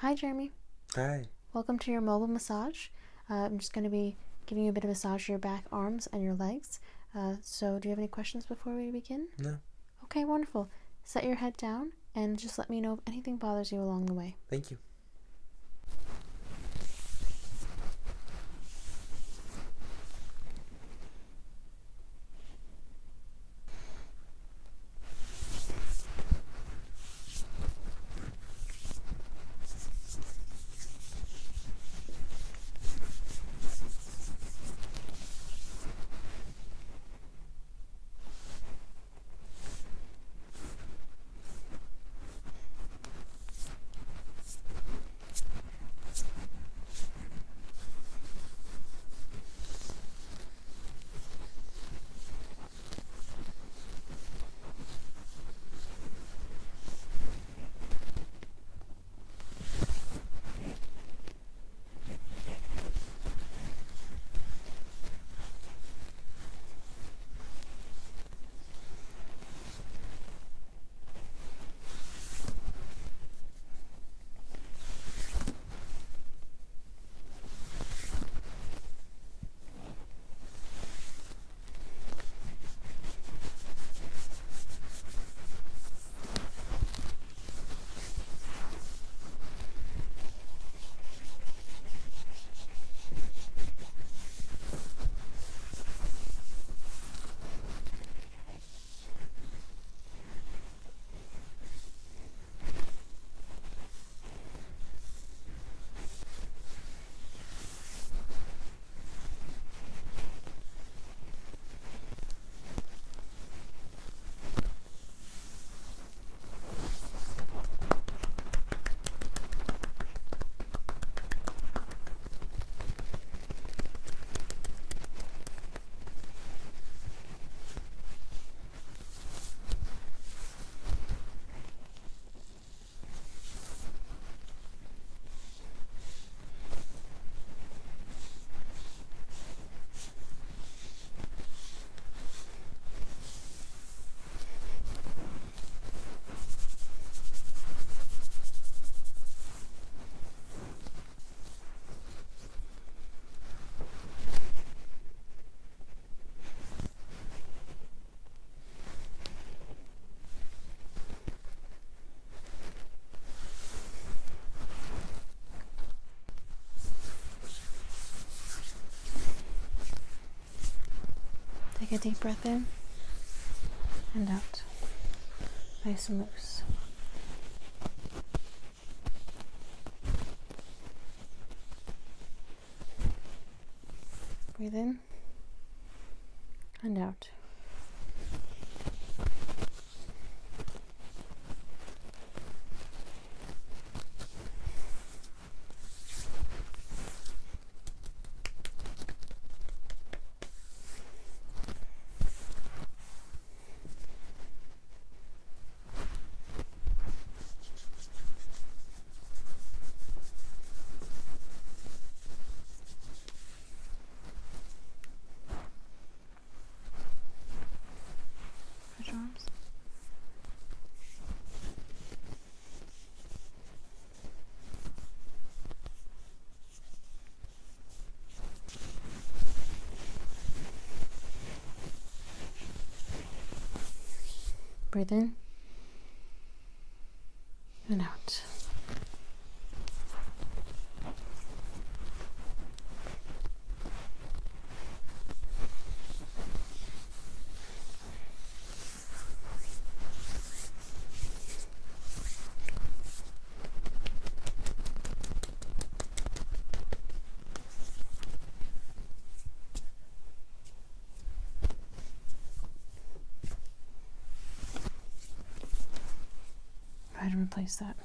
Hi, Jeremy. Hi. Welcome to your mobile massage. Uh, I'm just going to be giving you a bit of massage to your back, arms, and your legs. Uh, so, do you have any questions before we begin? No. Okay, wonderful. Set your head down and just let me know if anything bothers you along the way. Thank you. Take a deep breath in and out. Nice and loose. Breathe in and out. Stretch your arms. Breathe in and out. Try to replace that.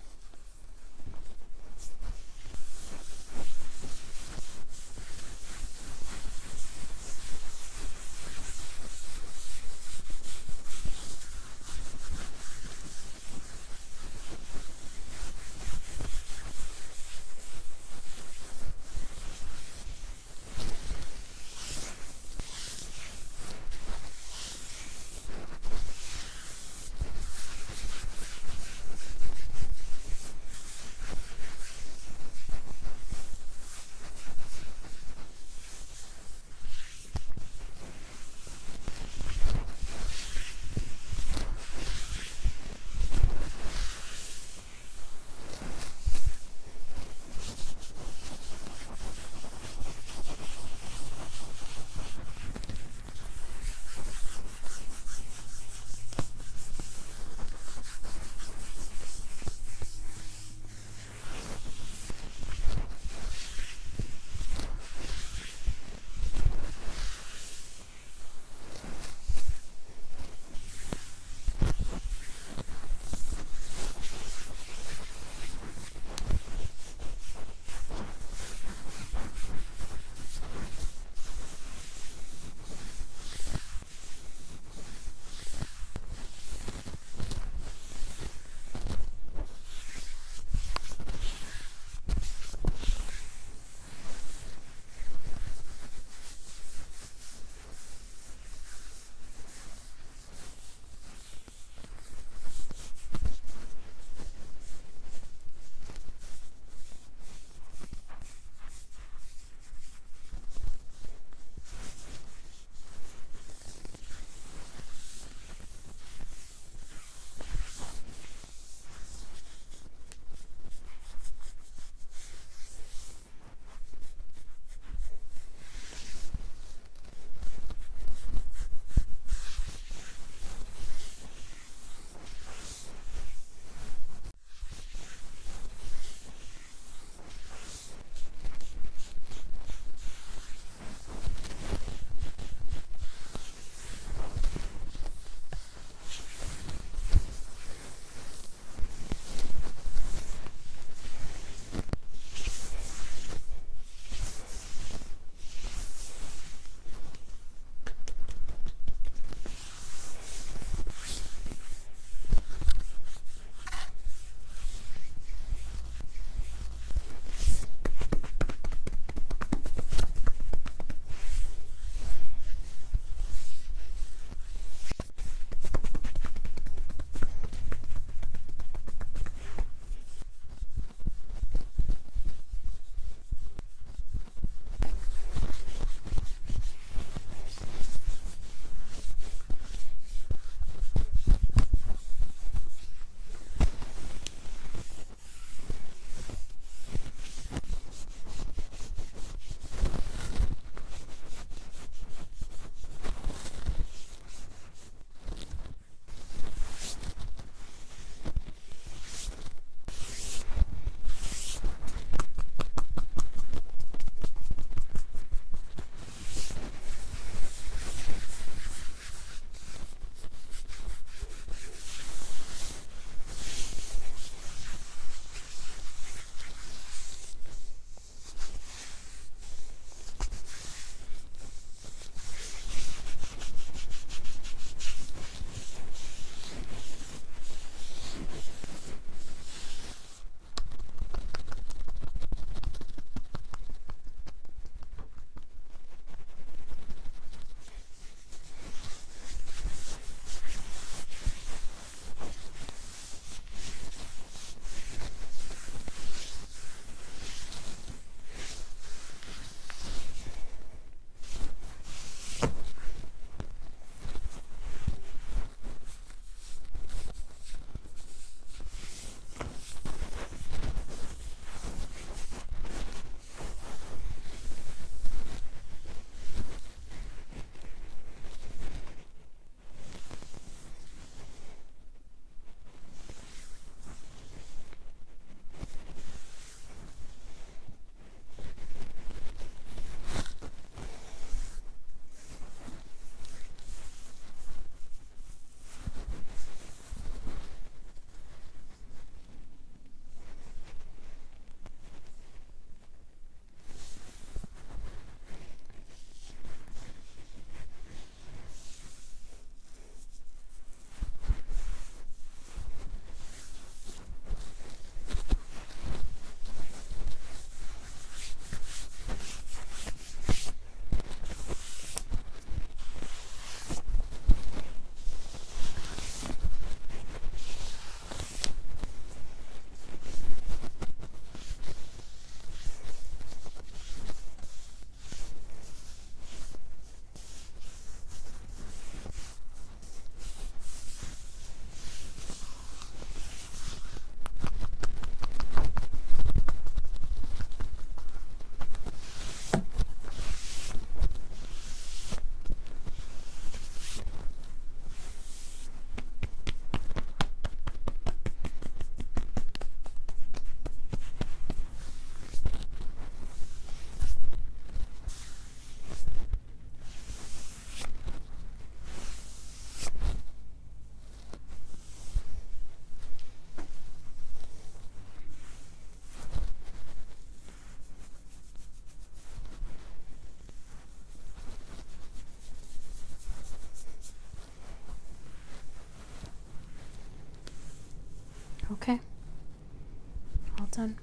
Done.